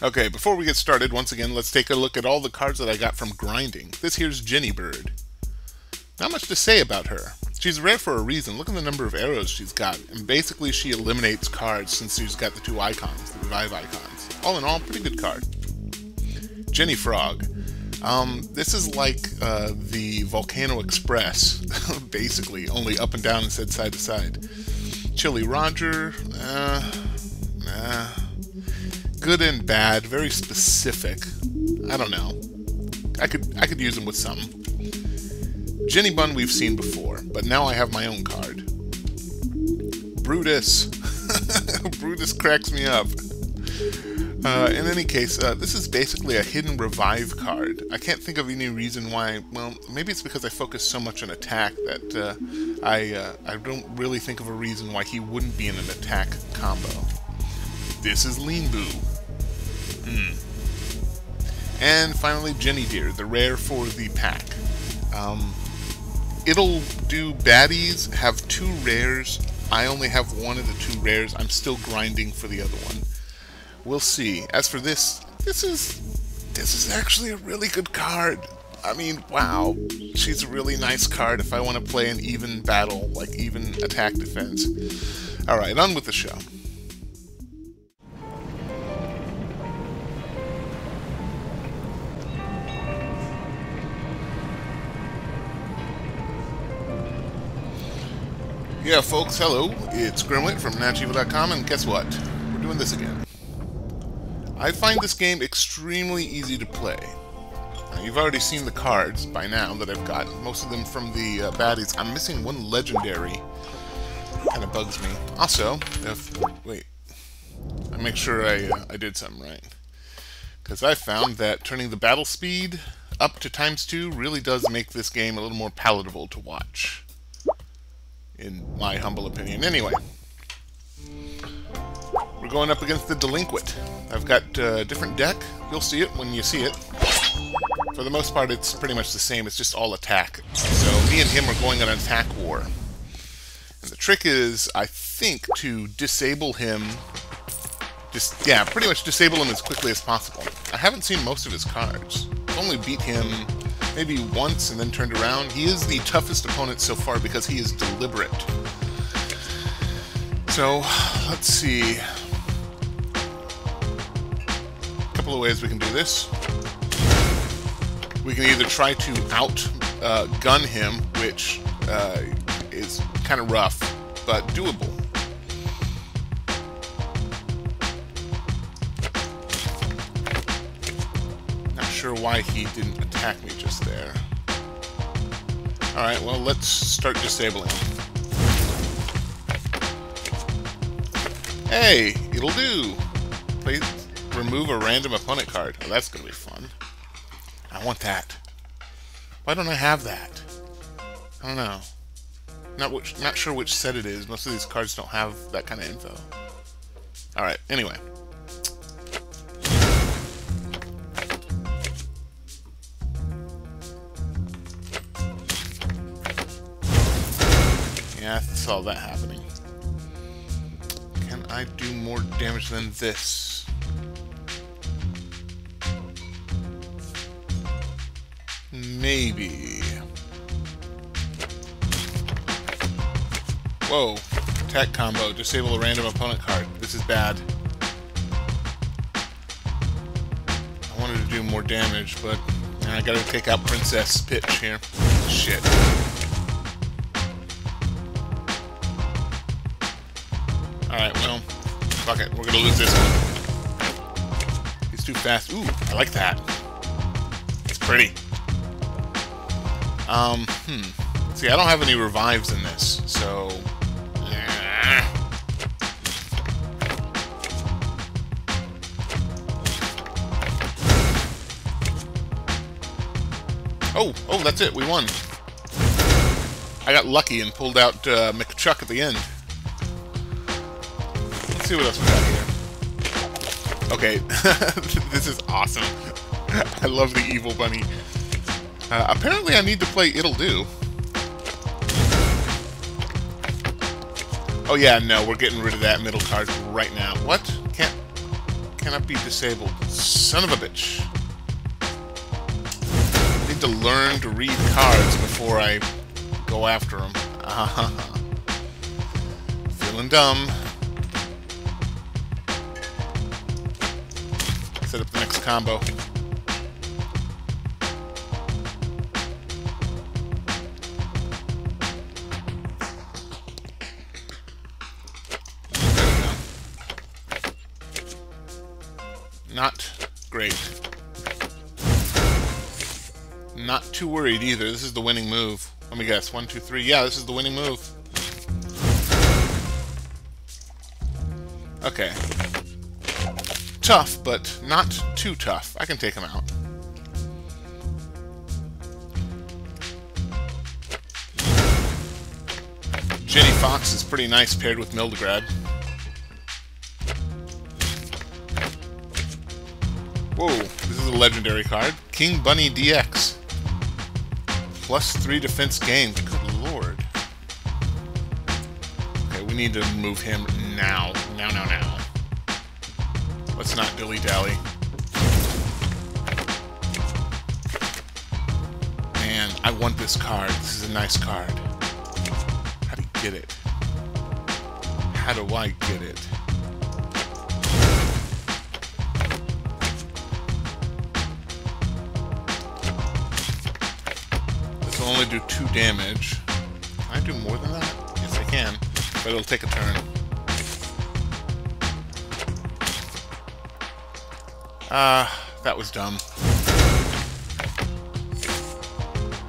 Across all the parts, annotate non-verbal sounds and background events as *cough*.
Okay, before we get started, once again, let's take a look at all the cards that I got from grinding. This here's Jenny Bird. Not much to say about her. She's rare for a reason. Look at the number of arrows she's got. And basically she eliminates cards since she's got the two icons, the revive icons. All in all, pretty good card. Jenny Frog. Um, this is like uh, the Volcano Express, *laughs* basically, only up and down instead side to side. Chili Roger, uh, uh, good and bad, very specific. I don't know. I could I could use them with some. Jenny Bun we've seen before, but now I have my own card. Brutus. *laughs* Brutus cracks me up. Uh, in any case, uh, this is basically a hidden revive card. I can't think of any reason why. Well, maybe it's because I focus so much on attack that uh, I uh, I don't really think of a reason why he wouldn't be in an attack combo. This is Lean Boo. Hmm. And finally, Jenny Deer, the rare for the pack. Um, it'll do baddies, have two rares. I only have one of the two rares. I'm still grinding for the other one. We'll see. As for this, this is this is actually a really good card. I mean, wow. She's a really nice card if I want to play an even battle, like even attack defense. Alright, on with the show. Yeah, folks, hello. It's Grimlet from NatGeo.com, and guess what? We're doing this again. I find this game extremely easy to play. Now, you've already seen the cards by now that I've got, most of them from the uh, baddies. I'm missing one legendary. Kind of bugs me. Also, if... wait. I make sure I, uh, I did something right. Because I found that turning the battle speed up to times two really does make this game a little more palatable to watch in my humble opinion. Anyway, we're going up against the Delinquent. I've got a different deck. You'll see it when you see it. For the most part, it's pretty much the same. It's just all attack. So me and him are going on an attack war. And the trick is, I think, to disable him... Just, yeah, pretty much disable him as quickly as possible. I haven't seen most of his cards. I've only beat him maybe once and then turned around. He is the toughest opponent so far because he is deliberate. So, let's see. A couple of ways we can do this. We can either try to out uh, gun him, which uh, is kind of rough, but doable. Not sure why he didn't attack me there. Alright, well, let's start disabling. Hey, it'll do! Please remove a random opponent card. Oh, that's gonna be fun. I want that. Why don't I have that? I don't know. Not which, not sure which set it is. Most of these cards don't have that kind of info. Alright, anyway. Yeah, I saw that happening. Can I do more damage than this? Maybe. Whoa. Attack combo. Disable a random opponent card. This is bad. I wanted to do more damage, but I gotta take out Princess Pitch here. Shit. Fuck it. We're gonna lose this one. He's too fast. Ooh, I like that. It's pretty. Um, hmm. See, I don't have any revives in this, so... Oh, oh, that's it. We won. I got lucky and pulled out uh, McChuck at the end see what else we got here. Okay, *laughs* this is awesome. *laughs* I love the evil bunny. Uh, apparently I need to play Ittle Dew. Oh yeah, no, we're getting rid of that middle card right now. What? Can't... Cannot be disabled. Son of a bitch. I need to learn to read cards before I go after them. *laughs* Feeling dumb. Set up the next combo. Not great. Not too worried either. This is the winning move. Let me guess. One, two, three. Yeah, this is the winning move. Okay. Tough, but not too tough. I can take him out. Jenny Fox is pretty nice paired with Mildegrad. Whoa, this is a legendary card. King Bunny DX. Plus three defense gain. Good lord. Okay, we need to move him now. Now, now, now. Let's not dilly-dally. Man, I want this card. This is a nice card. How do you get it? How do I get it? This will only do two damage. Can I do more than that? Yes, I can. But it'll take a turn. Uh, that was dumb.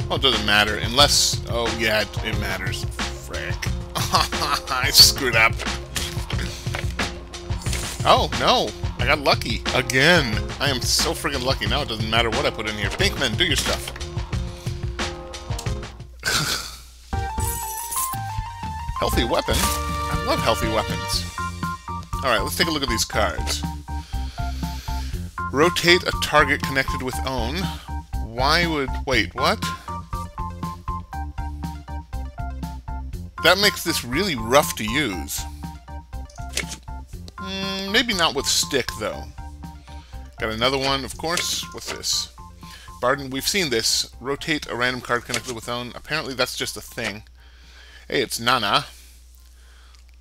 Well, it doesn't matter. Unless... Oh, yeah, it, it matters. Frick. *laughs* I screwed up. Oh, no. I got lucky. Again. I am so freaking lucky. Now it doesn't matter what I put in here. Pinkman, do your stuff. *laughs* Healthy weapon? I love healthy weapons. Alright, let's take a look at these cards. Rotate a target connected with own. Why would... Wait, what? That makes this really rough to use. Mm, maybe not with stick, though. Got another one, of course. What's this? Barden, we've seen this. Rotate a random card connected with own. Apparently that's just a thing. Hey, it's Nana.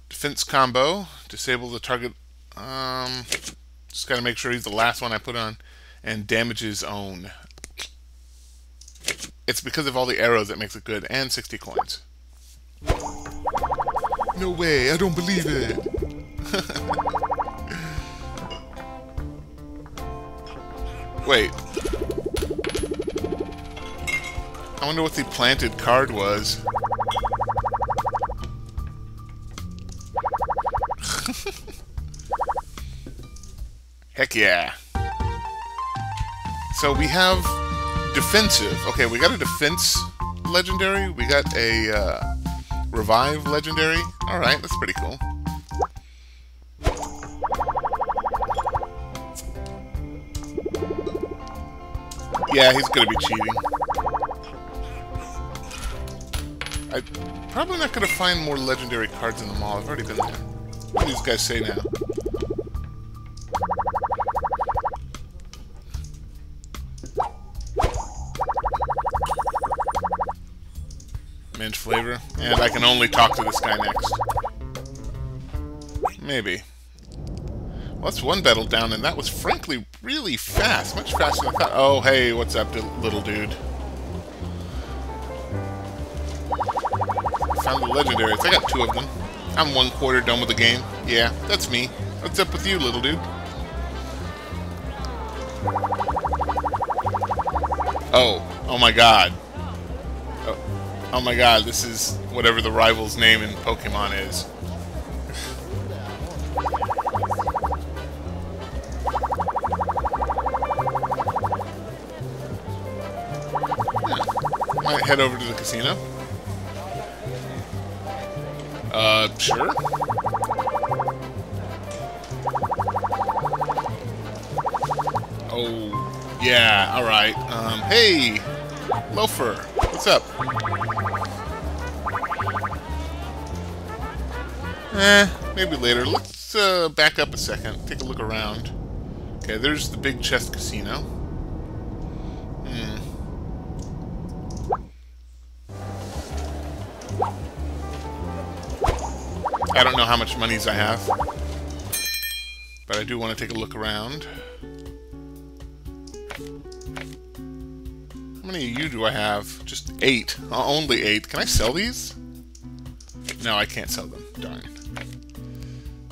Defense combo. Disable the target. Um, just gotta make sure he's the last one I put on. And damage his own. It's because of all the arrows that makes it good. And 60 coins. No way, I don't believe it. *laughs* Wait. I wonder what the planted card was. Heck yeah. So we have defensive. Okay, we got a defense legendary. We got a uh, revive legendary. Alright, that's pretty cool. Yeah, he's gonna be cheating. I'm probably not gonna find more legendary cards in the mall. I've already been there. What do these guys say now? Mint flavor. And I can only talk to this guy next. Maybe. Well, that's one battle down, and that was frankly really fast. Much faster than I thought. Oh, hey, what's up, little dude? Found the legendaries. I got two of them. I'm one quarter done with the game. Yeah, that's me. What's up with you, little dude? Oh, oh my god. Oh my god, this is whatever the rival's name in Pokemon is. Yeah. Might head over to the casino. Uh, sure. Oh, yeah, alright. Um, hey, Loafer, what's up? Eh, maybe later. Let's uh, back up a second, take a look around. Okay, there's the Big Chest Casino. Hmm. I don't know how much monies I have. But I do want to take a look around. How many of you do I have? Just eight. Uh, only eight. Can I sell these? No, I can't sell them. Darn.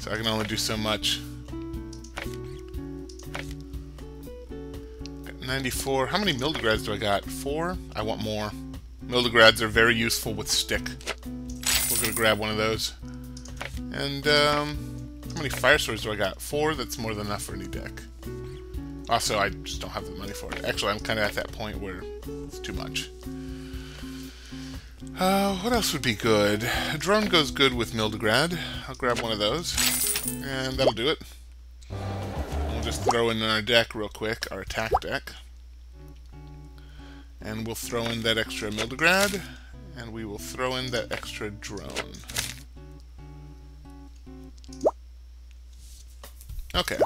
So I can only do so much. 94. How many Mildegrads do I got? Four? I want more. Mildegrads are very useful with stick. We're going to grab one of those. And, um, how many fire swords do I got? Four? That's more than enough for any deck. Also, I just don't have the money for it. Actually, I'm kind of at that point where it's too much. Uh, what else would be good? A drone goes good with Mildegrad. I'll grab one of those. And that'll do it. We'll just throw in our deck real quick, our attack deck. And we'll throw in that extra Mildegrad. And we will throw in that extra drone. Okay.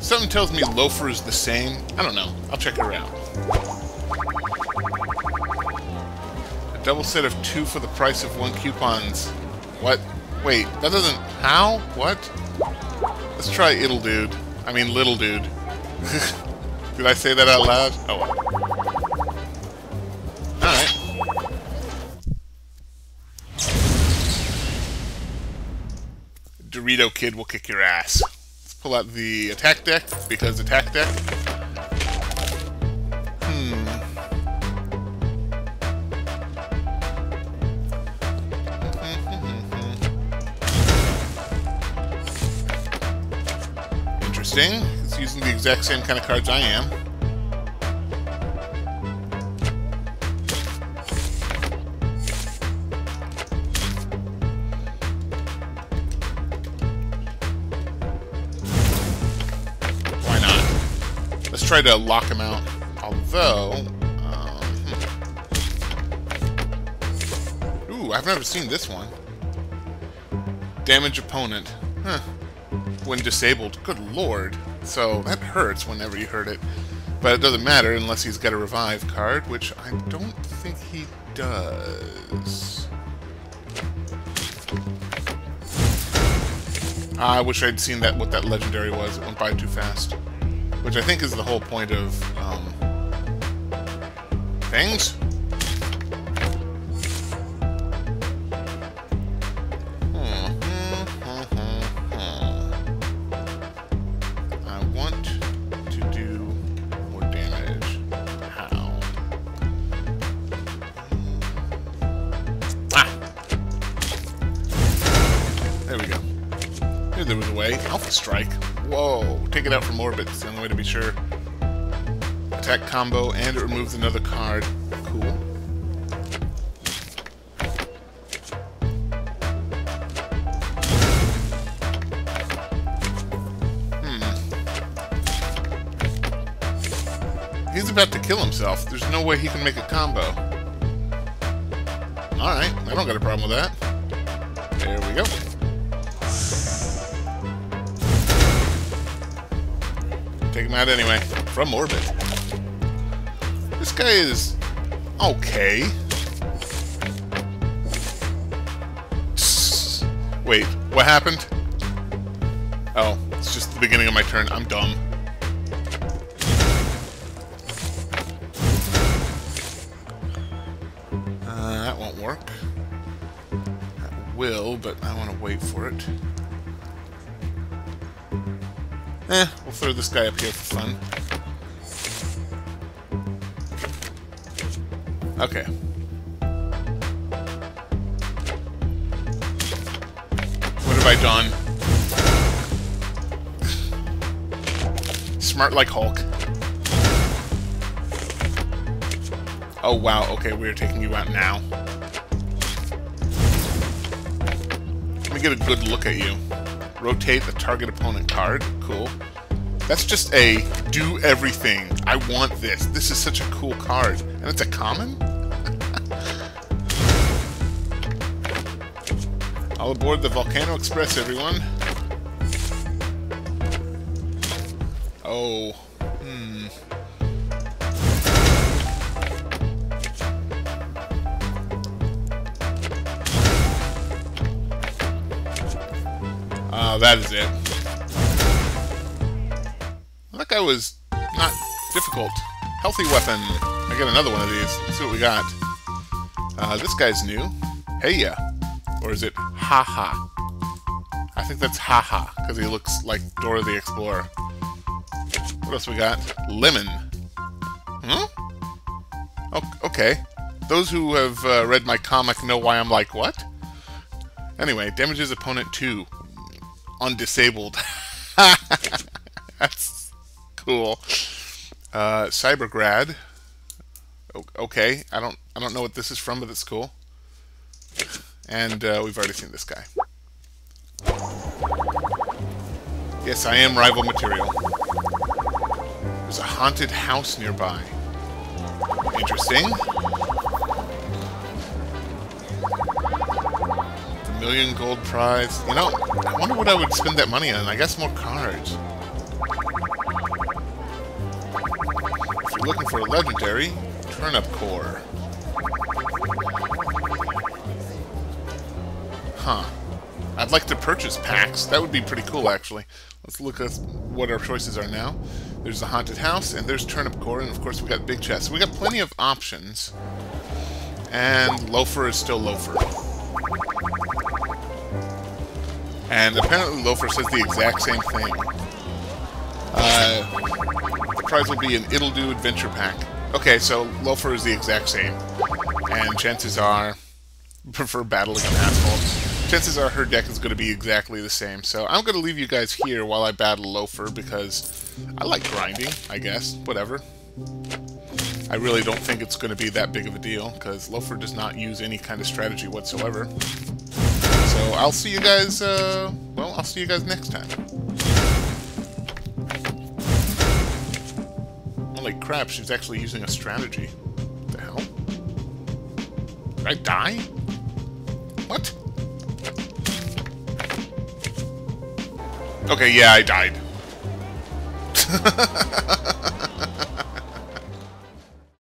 Something tells me Loafer is the same. I don't know. I'll check it out. Double set of two for the price of one coupons. What? Wait, that doesn't... How? What? Let's try Ittle Dude. I mean Little Dude. *laughs* Did I say that out loud? Oh. Alright. Dorito Kid will kick your ass. Let's pull out the attack deck, because attack deck. Exact same kind of cards I am. Why not? Let's try to lock him out. Although... Um, hmm. Ooh, I've never seen this one. Damage opponent. Huh. When disabled. Good lord. So, that hurts whenever you hurt it. But it doesn't matter unless he's got a revive card, which I don't think he does. I wish I'd seen that what that legendary was. It went by too fast. Which I think is the whole point of um, things. There was a way. Alpha Strike. Whoa, take it out from orbit. It's the only way to be sure. Attack combo, and it removes another card. Cool. Hmm. He's about to kill himself. There's no way he can make a combo. Alright, I don't got a problem with that. There we go. Take him out anyway. From orbit. This guy is... okay. Wait, what happened? Oh, it's just the beginning of my turn. I'm dumb. Uh, that won't work. That will, but I want to wait for it. Eh, throw this guy up here for fun. Okay. What have I done? Smart like Hulk. Oh wow, okay, we're taking you out now. Let me get a good look at you. Rotate the target opponent card. Cool. That's just a do everything. I want this. This is such a cool card. And it's a common? *laughs* All aboard the Volcano Express, everyone. Oh. Hmm. Uh, that is it. That guy was not difficult. Healthy weapon. I get another one of these. Let's see what we got. Uh, this guy's new. Hey ya. Or is it ha ha? I think that's ha ha, because he looks like Dora the Explorer. What else we got? Lemon. Hmm? okay. Those who have uh, read my comic know why I'm like, what? Anyway, damages opponent 2. Undisabled. *laughs* Cool. Uh, Cybergrad. Okay, I don't I don't know what this is from, but it's cool. And uh, we've already seen this guy. Yes, I am rival material. There's a haunted house nearby. Interesting. The million gold prize. You know, I wonder what I would spend that money on. I guess more cards. Looking for a legendary, turnip core. Huh. I'd like to purchase packs. That would be pretty cool, actually. Let's look at what our choices are now. There's the Haunted House, and there's Turnip Core, and of course we got Big Chest. So we got plenty of options. And Loafer is still Loafer. And apparently Loafer says the exact same thing. Uh, prize will be an Ittle Dew Adventure Pack. Okay, so Loafer is the exact same. And chances are, *laughs* prefer battling an asphalt chances are her deck is going to be exactly the same. So I'm going to leave you guys here while I battle Loafer because I like grinding, I guess. Whatever. I really don't think it's going to be that big of a deal because Loafer does not use any kind of strategy whatsoever. So I'll see you guys, uh, well, I'll see you guys next time. Holy crap, she's actually using a strategy. What the hell? Did I die? What? Okay, yeah, I died. *laughs*